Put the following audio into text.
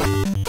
What?